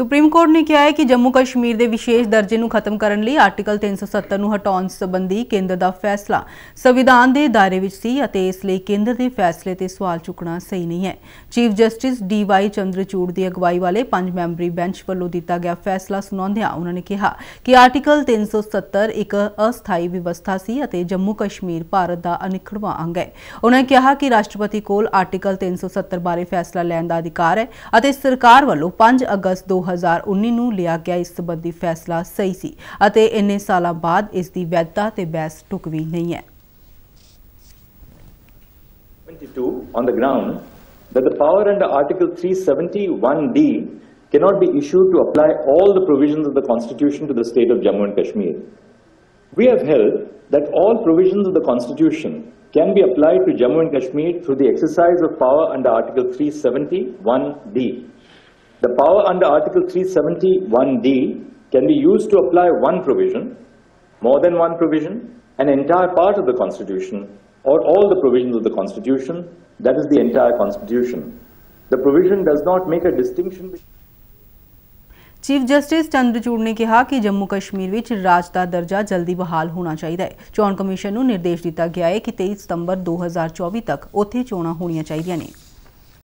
Supreme court ਨੇ ਕਿਹਾ ਹੈ ਕਿ ਜੰਮੂ ਕਸ਼ਮੀਰ ਦੇ ਵਿਸ਼ੇਸ਼ ਦਰਜੇ ਨੂੰ ਖਤਮ ਕਰਨ ਲਈ ਆਰਟੀਕਲ 370 ਨੂੰ ਹਟਾਉਣ ਸੰਬੰਧੀ ਕੇਂਦਰ ਦਾ ਫੈਸਲਾ ਸੰਵਿਧਾਨ ਦੇ ਦਾਇਰੇ ਵਿੱਚ ਸੀ ਅਤੇ ਇਸ ਲਈ ਕੇਂਦਰ ਦੇ ਫੈਸਲੇ ਤੇ ਸਵਾਲ ਚੁੱਕਣਾ ਸਹੀ ਨਹੀਂ ਹੈ ਚੀਫ ਜਸਟਿਸ ਡੀਵਾਈ ਚੰਦਰਚੂੜ ਦੀ ਅਗਵਾਈ ਵਾਲੇ ਪੰਜ ਮੈਂਬਰੀ ਬੈਂਚ ਵੱਲੋਂ ਦਿੱਤਾ ਗਿਆ ਫੈਸਲਾ ਸੁਣਾਉਂਦਿਆਂ ਉਹਨਾਂ ਨੇ ਕਿਹਾ ਕਿ ਆਰਟੀਕਲ 370 ਇੱਕ ਅਸਥਾਈ ਵਿਵਸਥਾ ਸੀ ਅਤੇ ਜੰਮੂ ਕਸ਼ਮੀਰ ਭਾਰਤ ਦਾ ਅਨਿੱਖੜਵਾਂ ਅੰਗ ਹੈ ਉਹਨਾਂ ਨੇ ਕਿਹਾ ਕਿ ਰਾਸ਼ਟਰਪਤੀ ਕੋਲ ਆਰਟੀਕਲ 370 ਬਾਰੇ ਫੈਸਲਾ ਲੈਣ ਦਾ ਅਧਿਕਾਰ ਹੈ ਅਤੇ ਸਰਕਾਰ ਵੱਲੋਂ 5 ਅਗਸਤ 2019 ਨੂੰ ਲਿਆ ਗਿਆ ਇਸ ਸੰਬੰਧੀ ਫੈਸਲਾ ਸਹੀ ਸੀ ਅਤੇ ਇੰਨੇ ਸਾਲਾਂ ਬਾਅਦ ਇਸ ਦੀ ਵੈਧਤਾ ਤੇ ਬਹਿਸ ਟੁਕਵੀ ਨਹੀਂ ਹੈ 22 on the ground that the power under Article 371D cannot be issued to apply all the provisions of the Constitution to the state of Jammu and Kashmir. We have held that all provisions of the Constitution can be applied to Jammu and Kashmir through the exercise of power under Article 371D. The power under Article 371D can be used to apply one provision, more than one provision, an entire part of the Constitution, or all the provisions of the Constitution, that is the entire Constitution. The provision does not make a distinction between chief justice Chandrachud ਨੇ ਕਿਹਾ ਕਿ ਜੰਮੂ ਕਸ਼ਮੀਰ ਵਿੱਚ ਰਾਜ ਦਾ ਦਰਜਾ ਜਲਦੀ ਬਹਾਲ ਹੋਣਾ ਚਾਹੀਦਾ ਹੈ ਚੋਣ ਕਮਿਸ਼ਨ ਨੂੰ ਨਿਰਦੇਸ਼ ਦਿੱਤਾ ਗਿਆ ਹੈ ਕਿ 23 ਸਤੰਬਰ 2024 ਤੱਕ ਉੱਥੇ ਚੋਣਾਂ ਹੋਣੀਆਂ ਚਾਹੀਦੀਆਂ ਨੇ